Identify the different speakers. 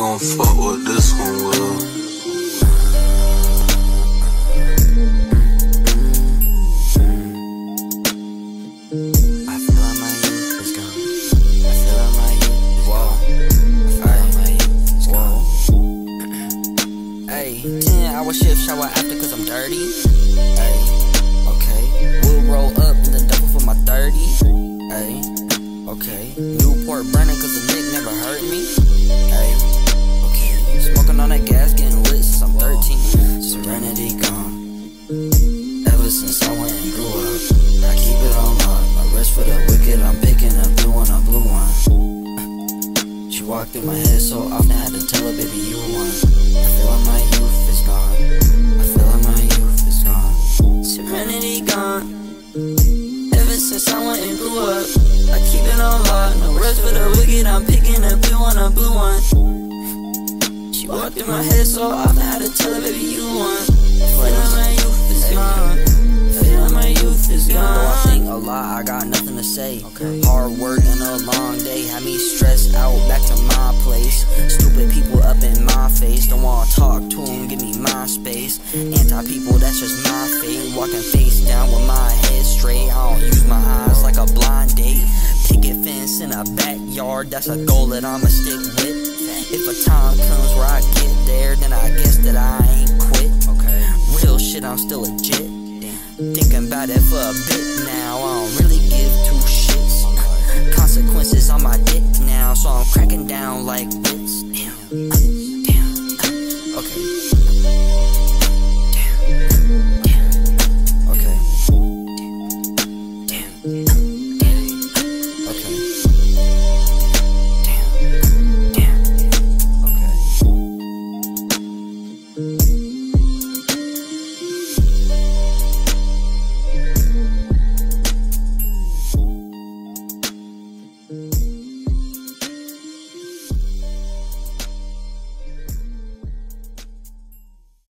Speaker 1: gon' fuck with this one will.
Speaker 2: I feel like my youth is gone. I feel like my youth is gone. I feel like my youth is gone. Hey, 10 hour shift shower after cause I'm dirty. Hey, okay. We'll roll up in the double for my 30. Hey, okay. Newport burning cause the nick never hurt me. On that gas, getting lit since I'm 13. Serenity gone. Ever since I went and grew up, I keep it on lock. My rest for the wicked, I'm picking a blue one, a blue one. She walked through my head so often, I had to tell her, baby, you one. I feel like my youth is gone. I feel like my youth is gone. Serenity gone. Ever since I went and grew up, I keep it on lock. No rest for the wicked, I'm picking a blue one, a blue one. Walked through my head so often, I had to tell her, baby, you one. I feel like my youth is gone. Feeling my youth is gone. Though I think a lot, I got nothing to say.
Speaker 3: Okay.
Speaker 2: Hard work and a long day had me stressed out back to my place. Stupid people up in my face, don't wanna talk to 'em, give me my space. Anti people, that's just my fate. Walking face down with my head straight. I don't use my eyes like a blind date. Picket fence in a backyard, that's a goal that I'ma stick with. If a time comes where I get there, then I guess that I ain't quit.
Speaker 3: Okay.
Speaker 2: Real shit, I'm still legit. Thinking about it for a bit now, I don't really give two shits. Consequences on my dick now, so I'm cracking down like